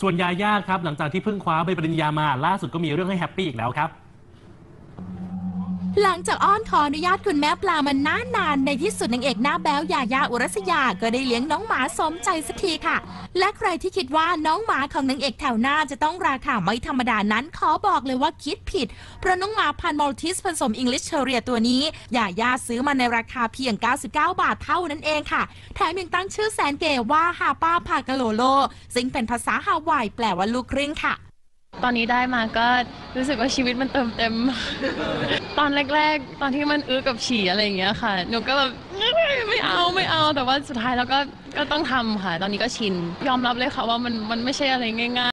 ส่วนยาย่าครับหลังจากที่เพิ่งคว้าใบปริญญามาล่าสุดก็มีเรื่องให้แฮปปี้อีกแล้วครับ หลังจากอ้อนขออนุญาตคุณแม่ปลามันนานนานในที่สุดนางเอกหน้าแบ๊วยายาอุรัสยาก็ได้เลี้ยงน้องหมาสมใจสักทีค่ะ และใครที่คิดว่าน้องหมาของนางเอกแถวหน้าจะต้องราคาไม่ธรรมดานั้น ขอบอกเลยว่าคิดผิด เพราะน้องหมาพันธุ์มอลติสผสมอังกฤษเชอรียตัวนี้ยายาซื้อมาในราคาเพียง 99 บาทเท่านั้นเองค่ะ แถมยังตั้งชื่อแสนเก๋ว่าฮาป้าพากาโลโล ซึ่งเป็นภาษาฮาวายแปลว่าลูกครึ่งค่ะ ตอนนี้ได้มาก็รู้สึกว่าชีวิตมันเติมเต็ม ตอนแรก ๆ ตอนที่มันอื้อกับฉี่อะไรอย่างเงี้ยค่ะ หนูก็แบบไม่เอาไม่เอาแต่ว่าสุดท้ายแล้วก็ก็ต้องทำค่ะ ตอนนี้ก็ชิน ยอมรับเลยค่ะว่ามันมันไม่ใช่อะไรง่าย ๆ